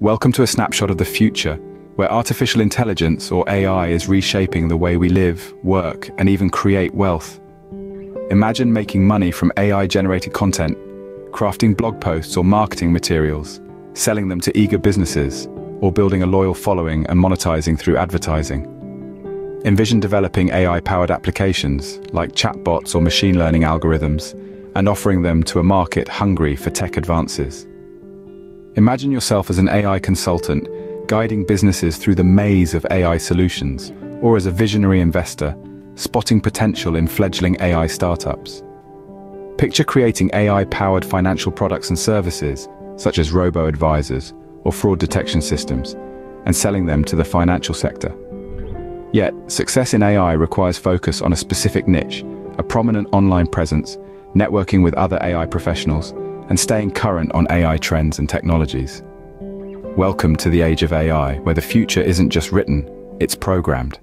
Welcome to a snapshot of the future, where artificial intelligence, or AI, is reshaping the way we live, work, and even create wealth. Imagine making money from AI-generated content, crafting blog posts or marketing materials, selling them to eager businesses, or building a loyal following and monetizing through advertising. Envision developing AI-powered applications, like chatbots or machine learning algorithms, and offering them to a market hungry for tech advances. Imagine yourself as an AI consultant, guiding businesses through the maze of AI solutions, or as a visionary investor, spotting potential in fledgling AI startups. Picture creating AI-powered financial products and services, such as robo-advisors or fraud detection systems, and selling them to the financial sector. Yet, success in AI requires focus on a specific niche, a prominent online presence, networking with other AI professionals, and staying current on AI trends and technologies. Welcome to the age of AI, where the future isn't just written, it's programmed.